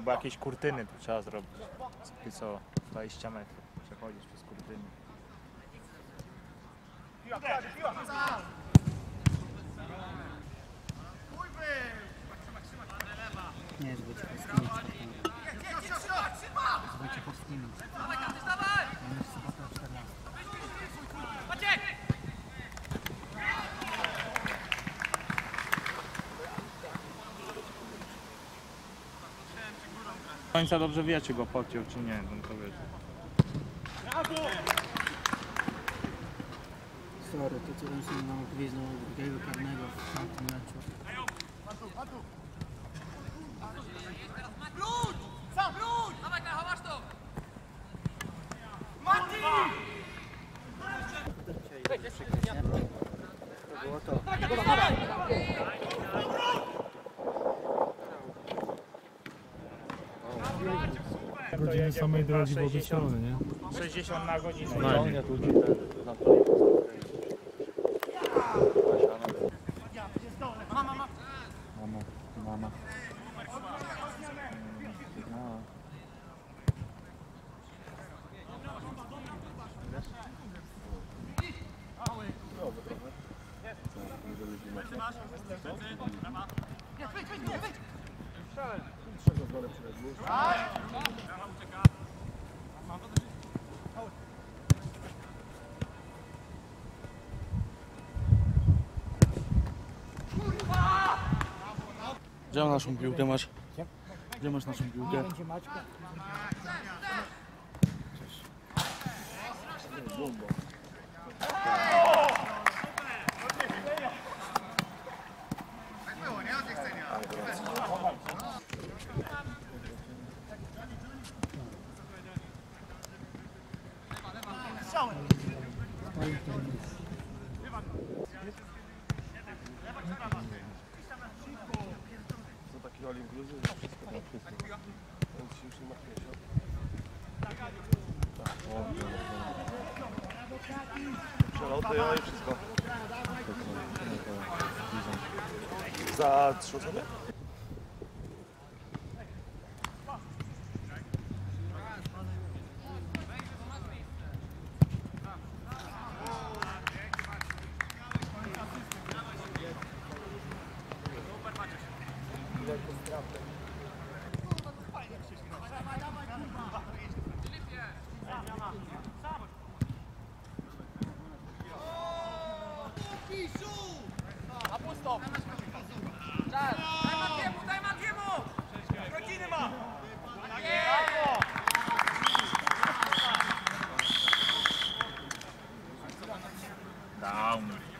Albo jakieś kurtyny tu trzeba zrobić. Ty co, 20 metrów. Przechodzisz przez kurtyny. Nie, z Wojciechowskimi. Do końca dobrze wie, czy go podciął, czy nie. No to wiesz. Sorry, to co tam sobie nam gwizdną drugiego karnego w tamtym meczu. To było to. Godziny samej drogi w obie strony, nie? 60 na godzinę. Najmniej. Mama, mama. No. Gdzie naszą piłkę masz? Gdzie masz naszą piłkę? Będzie To taki all inclusive, że wszystko na wszystko. Więc się już nie martwię się. Tak, o, Przeloty, ja i wszystko. Za trzy osoby? Down.